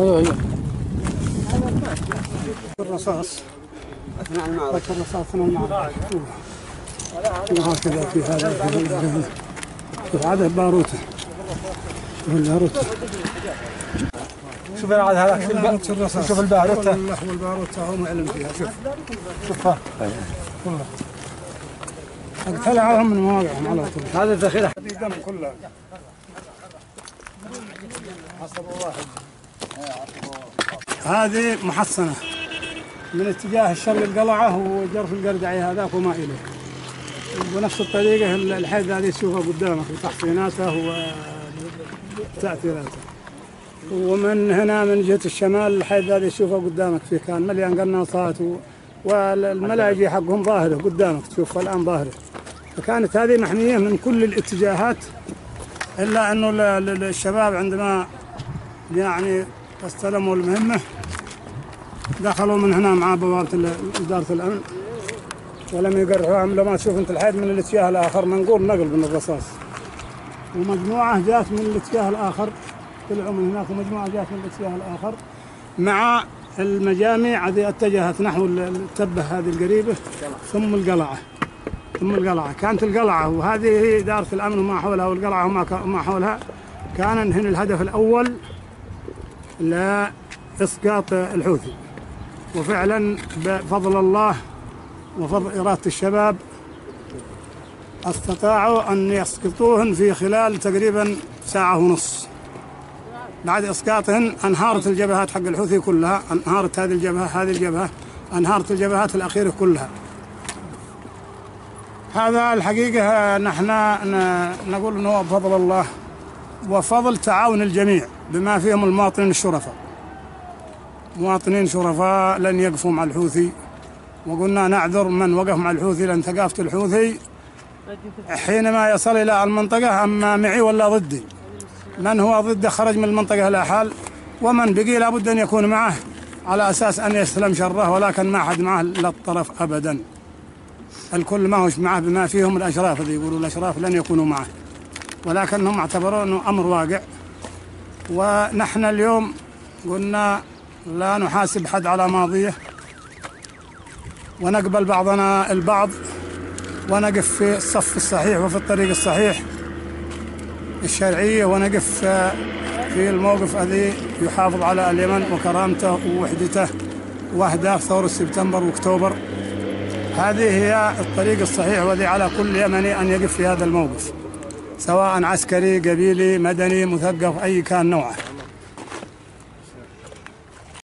أيوه أيوه الرصاص بك الرصاص من المعركة وهكذا في هذا في هذا وهذا باروته الباروته شوف عاد هذاك في الب... باروت الرصاص شوف الباروتة. اللحم والباروتة هو معلم فيها شوف شوفها اقتلعهم من مواقعهم على طول هذا الذخيرة هذه دم كلها هذه محصنة. من اتجاه الشرق القلعة وجرف القردعي هذاك وما إليه. بنفس الطريقة الحيث هذه تشوفها قدامك وتحصيناته وتأثيراته. ومن هنا من جهة الشمال الحيث هذه تشوفها قدامك فيه. كان مليان قناصات والملاجئ حقهم ظاهرة قدامك تشوفها الآن ظاهرة. فكانت هذه محمية من كل الاتجاهات إلا أنه ال- ال- الشباب عندما يعني استلموا المهمة دخلوا من هنا مع بوابة إدارة الأمن. ولم يقرحوا لو ما تشوف أنت الحيد من الاتجاه الآخر منقول نقل من الرصاص. ومجموعة جات من الاتجاه الآخر. طلعوا من هناك ومجموعة جات من الاتجاه الآخر. مع المجامع التي اتجهت نحو ال- التبة هذه القريبة ثم القلعة. ثم القلعة. كانت القلعة وهذه هي إدارة الأمن وما حولها والقلعة وما حولها. كان هنا الهدف الأول لإسقاط الحوثي. وفعلا بفضل الله وفضل إرادة الشباب استطاعوا أن يسقطوهن في خلال تقريبا ساعة ونص. بعد إسقاطهن أنهارت الجبهات حق الحوثي كلها أنهارت هذه الجبهة هذه الجبهة أنهارت الجبهات الأخيرة كلها. هذا الحقيقة نحن نقول أنه بفضل الله. وفضل تعاون الجميع بما فيهم المواطنين الشرفاء. مواطنين شرفاء لن يقفوا مع الحوثي. وقلنا نعذر من وقف مع الحوثي لأن ثقافة الحوثي حينما يصل إلى المنطقة أما معي ولا ضدي. من هو ضده خرج من المنطقة لا حال. ومن بقي لابد أن يكون معه على أساس أن يسلم شره ولكن ما أحد معه لا الطرف أبدا. الكل ما هوش معه بما فيهم الأشراف اللي يقولوا الأشراف لن يكونوا معه. ولكنهم اعتبروا أنه أمر واقع. ونحن اليوم قلنا لا نحاسب حد على ماضيه. ونقبل بعضنا البعض. ونقف في الصف الصحيح وفي الطريق الصحيح الشرعية. ونقف في الموقف الذي يحافظ على اليمن وكرامته ووحدته. وأهداف ثورة سبتمبر وأكتوبر. هذه هي الطريق الصحيح والذي على كل يمني أن يقف في هذا الموقف. سواء عسكري قبيلي مدني مثقف أي كان نوعه.